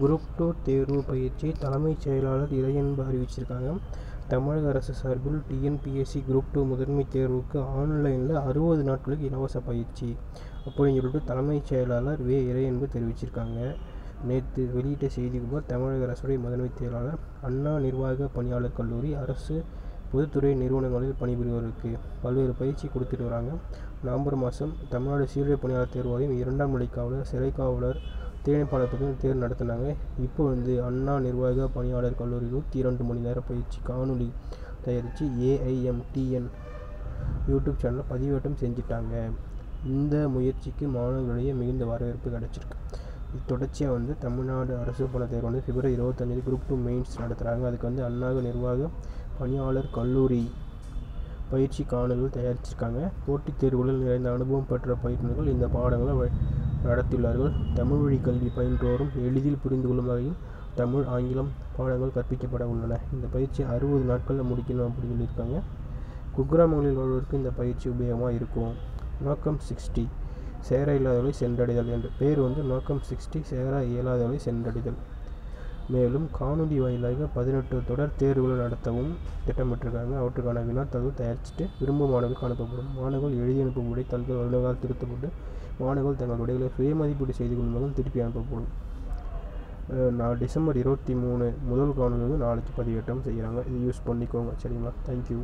Group two தேர்வு பயிற்சி தலைமைச் செயலாளர் இறையன்பு அறிவிச்சிருக்காங்க. தமிழக அரசு சார்பில் டிஎன்பிஎஸ்சி குரூப் டூ முதன்மை தேர்வுக்கு ஆன்லைனில் அறுபது நாட்களுக்கு இலவச பயிற்சி அப்படின்னு சொல்லிட்டு தலைமைச் செயலாளர் வே. இறையன்பு தெரிவிச்சிருக்காங்க. நேற்று வெளியிட்ட செய்திக்குமார் தமிழக அரசுடைய முதன்மை செயலாளர் அண்ணா நிர்வாக பணியாளர் கல்லூரி அரசு பொதுத்துறை நிறுவனங்களில் பணிபுரிவோருக்கு பல்வேறு பயிற்சி கொடுத்துட்டு வராங்க. நவம்பர் மாதம் தமிழ்நாடு சீருடை பணியாளர் தேர்வாயம் இரண்டாம் நிலை காவலர் சிறை காவலர் தேனி பற்றி தேர்வு நடத்தினாங்க. இப்போ வந்து அண்ணா நிர்வாக பணியாளர் கல்லூரி நூற்றி இரண்டு மணி நேர பயிற்சி காணொலி தயாரித்து ஏஐஎம்டிஎன் யூடியூப் சேனலில் பதிவேற்றம் செஞ்சுட்டாங்க. இந்த முயற்சிக்கு மாணவர்களிடையே மிகுந்த வரவேற்பு கிடச்சிருக்கு. இது தொடர்ச்சியாக வந்து தமிழ்நாடு அரசு பல தேர்வு வந்து பிப்ரவரி இருபத்தஞ்சி குரூப் டூ மெயின்ஸ் நடத்துகிறாங்க அதுக்கு வந்து அண்ணாக நிர்வாக பணியாளர் கல்லூரி பயிற்சி காணொலிகள் தயாரிச்சிருக்காங்க. போட்டித் தேர்வுகளில் நிறைந்த அனுபவம் பெற்ற பயிற்றுனர்கள் இந்த பாடங்களை நடத்தியுள்ளார்கள். தமிழ் வழி கல்வி பயின்றோரும் எளிதில் புரிந்து கொள்ளும் வகையில் தமிழ் ஆங்கிலம் பாடங்கள் கற்பிக்கப்பட உள்ளன. இந்த பயிற்சி அறுபது நாட்களில் முடிக்கணும் அப்படின்னு சொல்லியிருக்காங்க. குக்கிராமங்களில் வாழ்வோருக்கு இந்த பயிற்சி உபயோகமாக இருக்கும்? நோக்கம் சிக்ஸ்டி. சேர இல்லாதவர்களை சென்றடைதல் என்ற பேர் வந்து நோக்கம் சிக்ஸ்டி சேர இயலாதவர்களை சென்றடைதல். மேலும் காணொலி வாயிலாக பதினெட்டு தொடர் தேர்வுகள் நடத்தவும் திட்டமிட்டிருக்காங்க. அவற்றுக்கான வினாத்தாள்கள் தயாரிச்சுட்டு விரும்பும் மாணவர்களுக்கு அனுப்பப்படும் மாணவர்கள் எழுதி அனுப்பும் முறை தங்கள் வருடங்களால் திருத்தப்பட்டு மாணவர்கள் தங்கள் விடைகளை சுய மதிப்பீடு செய்து கொள்வதால் திருப்பி அனுப்பப்படும். நான் டிசம்பர் இருபத்தி மூணு முதல் காணொலி வந்து நாளைக்கு பதிவேற்றம் செய்கிறாங்க. இது யூஸ் பண்ணிக்கோங்க. சரிங்களா? தேங்க்யூ